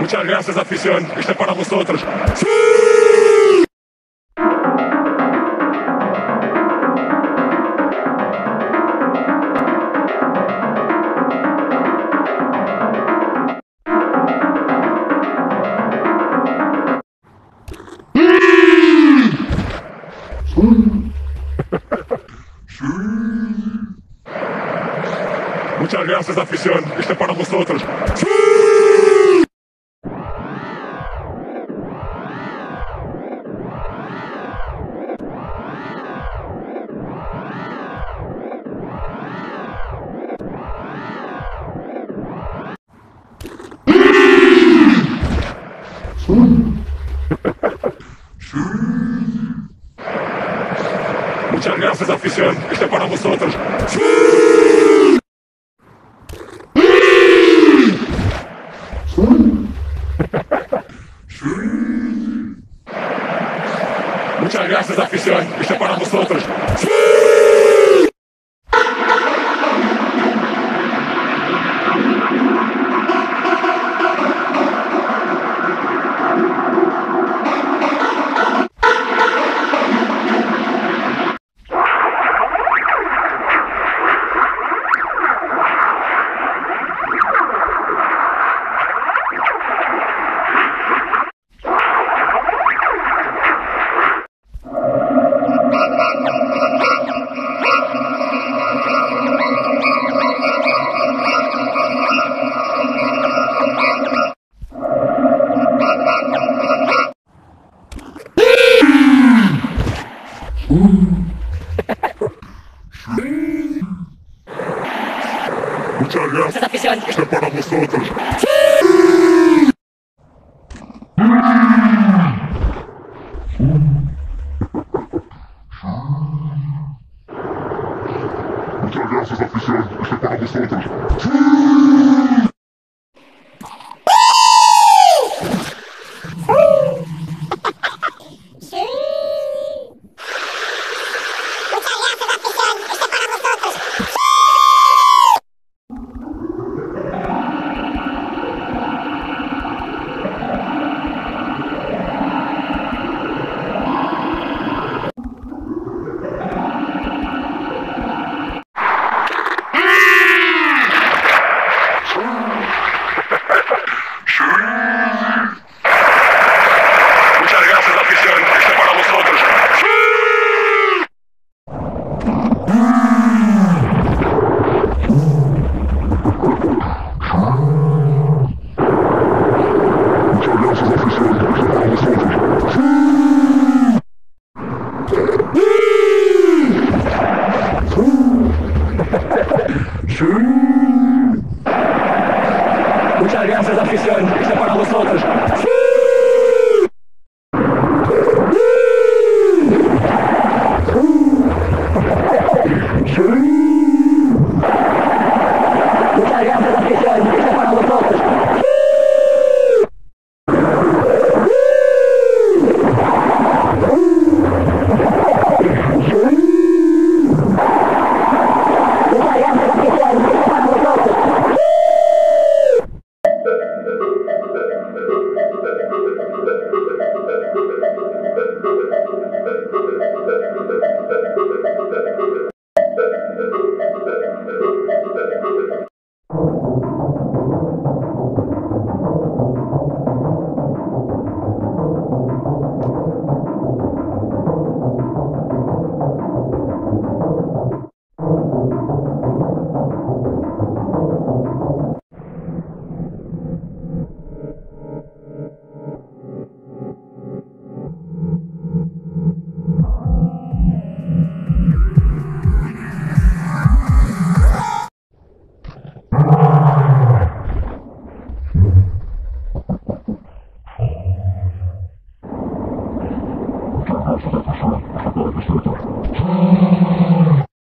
Muchas gracias, afición. Este es para vosotros. Muchas gracias, afición. Este es para vosotros. Muchas gracias, afición. Este es para vosotros. Muchas gracias, afición. Está para nosotros. Muchas gracias, es para vosotros. Muchas gracias, afición. Este es para vosotros. Muchas gracias, afición. Este es para vosotros. Thank you.